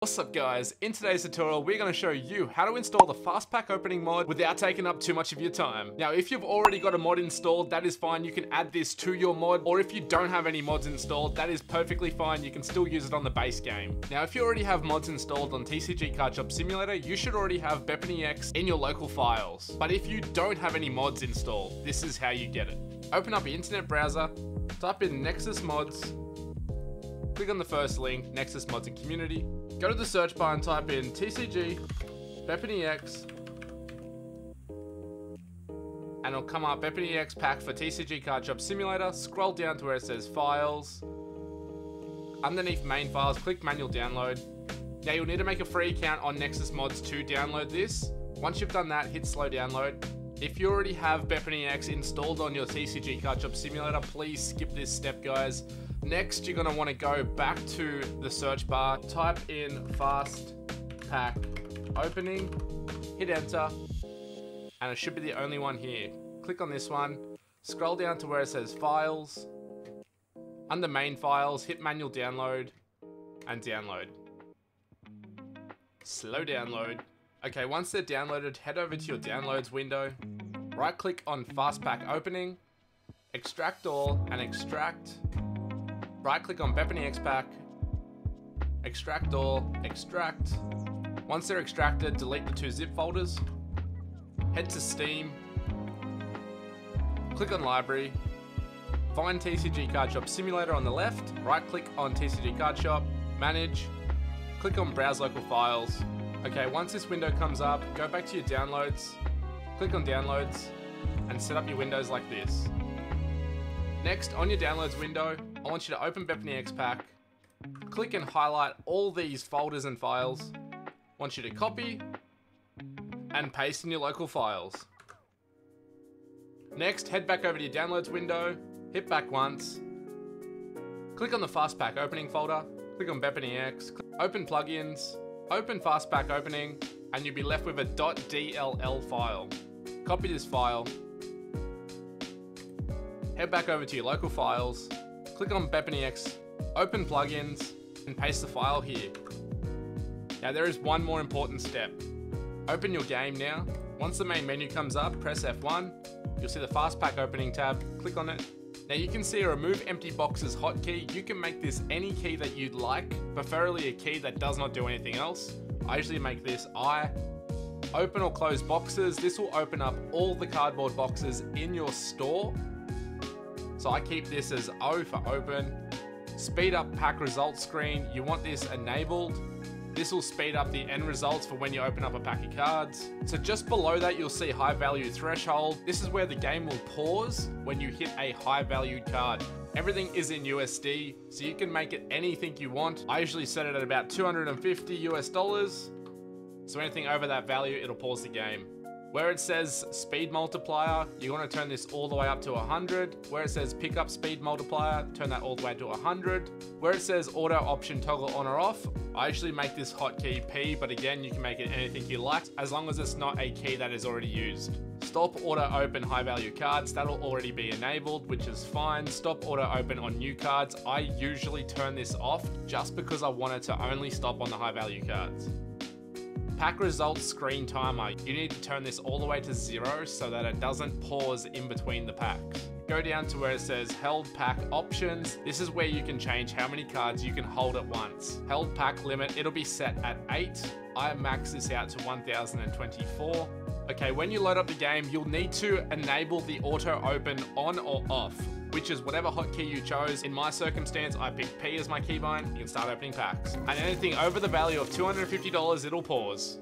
What's up guys, in today's tutorial we're going to show you how to install the fast pack opening mod without taking up too much of your time. Now if you've already got a mod installed that is fine, you can add this to your mod or if you don't have any mods installed that is perfectly fine, you can still use it on the base game. Now if you already have mods installed on TCG Card Shop Simulator you should already have BepInEx in your local files. But if you don't have any mods installed, this is how you get it. Open up your internet browser, type in Nexus Mods, click on the first link, Nexus Mods and Community, go to the search bar and type in TCG, BepInEx, and it'll come up BepInEx pack for TCG Card Shop Simulator, scroll down to where it says Files, underneath Main Files, click Manual Download. Now you'll need to make a free account on Nexus Mods to download this. Once you've done that, hit Slow Download. If you already have BepInEx installed on your TCG Card Shop Simulator, please skip this step guys. Next, you're gonna wanna go back to the search bar, type in fast pack opening, hit enter, and it should be the only one here. Click on this one, scroll down to where it says files, under main files, hit manual download, and download. Slow download. Okay, once they're downloaded, head over to your downloads window, right click on fastpack opening, extract all, and extract right click on BepInEx pack, extract all, extract. Once they're extracted, delete the two zip folders, head to Steam, click on library, find TCG Card Shop Simulator on the left, right click on TCG Card Shop, manage, click on browse local files. Okay, once this window comes up, go back to your downloads, click on downloads, and set up your windows like this. Next, on your downloads window, I want you to open BepInEx pack, click and highlight all these folders and files. I want you to copy and paste in your local files. Next, head back over to your downloads window, hit back once, click on the Fastpack opening folder, click on BepInEx, open plugins, open Fastpack opening, and you'll be left with a .dll file. Copy this file, head back over to your local files, click on BepInEx, open plugins, and paste the file here. Now there is one more important step. Open your game now. Once the main menu comes up, press F1. You'll see the Fast Pack opening tab. Click on it. Now you can see a remove empty boxes hotkey. You can make this any key that you'd like, preferably a key that does not do anything else. I usually make this I. Open or close boxes. This will open up all the cardboard boxes in your store so I keep this as O for open. Speed up pack results screen. You want this enabled. This will speed up the end results for when you open up a pack of cards. So just below that, you'll see high value threshold. This is where the game will pause when you hit a high valued card. Everything is in USD, so you can make it anything you want. I usually set it at about 250 US dollars. So anything over that value, it'll pause the game. Where it says speed multiplier, you want to turn this all the way up to 100. Where it says pickup speed multiplier, turn that all the way to 100. Where it says auto option toggle on or off, I usually make this hotkey P, but again, you can make it anything you like, as long as it's not a key that is already used. Stop auto open high value cards, that'll already be enabled, which is fine. Stop auto open on new cards, I usually turn this off just because I want it to only stop on the high value cards. Pack results screen timer. You need to turn this all the way to zero so that it doesn't pause in between the packs. Go down to where it says held pack options. This is where you can change how many cards you can hold at once. Held pack limit, it'll be set at eight. I max this out to 1024. Okay, when you load up the game, you'll need to enable the auto open on or off, which is whatever hotkey you chose. In my circumstance, I picked P as my keybind. You can start opening packs. And anything over the value of $250, it'll pause.